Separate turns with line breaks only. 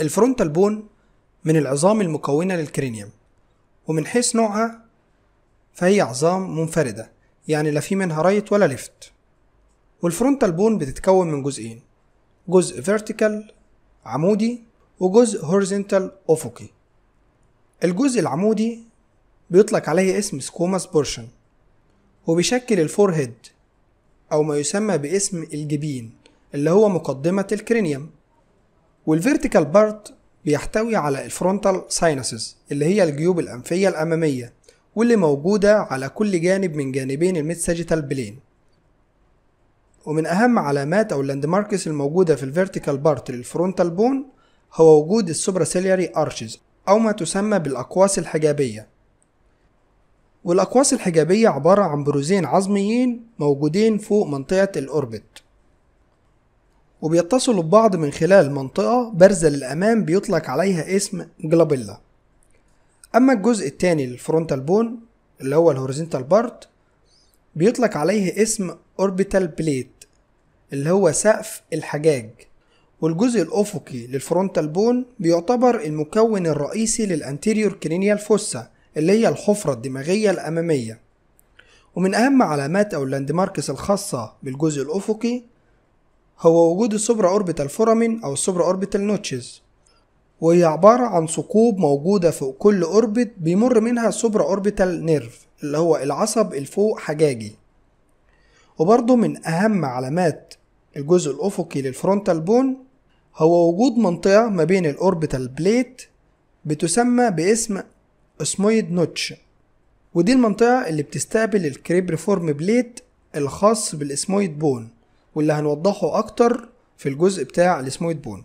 ال frontal bone من العظام المكونة لل cranium ومن حيث نوعها فهي عظام منفردة يعني لا في منها right ولا left. وال frontal bone بتتكون من جزئين جزء vertical عمودي وجزء horizontal أفقي. الجزء العمودي بيطلق عليه اسم squamous portion وبيشكل ال forehead أو ما يسمى باسم الجبين اللي هو مقدمة ال cranium. وال vertical part بيحتوي على ال frontal sinuses اللي هي الجيوب الأنفية الأمامية واللي موجودة على كل جانب من جانبين ال mid sagittal plane. ومن أهم علامات أو ال landmarks الموجودة في ال vertical part لل frontal bone هو وجود ال superciliary arches أو ما تسمى بالأقواس الحاجبية. والأقواس الحاجبية عبارة عن بروزين عظميين موجودين فوق منطقة ال orbit وبيتصلوا ببعض من خلال منطقة بارزة للأمام بيطلق عليها اسم glabella. أما الجزء التاني لل frontal bone اللي هو ال horizontal part بيطلق عليه اسم orbital plate اللي هو سقف الحجاج. والجزء الأفقي لل frontal bone بيعتبر المكون الرئيسي لل anterior cranial fossa اللي هي الحفرة الدماغية الأمامية. ومن أهم علامات أو ال landmarks الخاصة بالجزء الأفقي هو وجود ال supraorbital foramen أو ال supraorbital notches وهي عبارة عن ثقوب موجودة فوق كل orbit بيمر منها supraorbital nerve اللي هو العصب الفوق حجاجي. وبرضه من أهم علامات الجزء الأفقي لل frontal bone هو وجود منطقة ما بين ال orbital plate بتسمى باسم ethmoid notch. ودي المنطقة اللي بتستقبل ال cribriform plate الخاص بالأسمويد بون. واللي هنوضحه أكتر في الجزء بتاع الاسمويد بون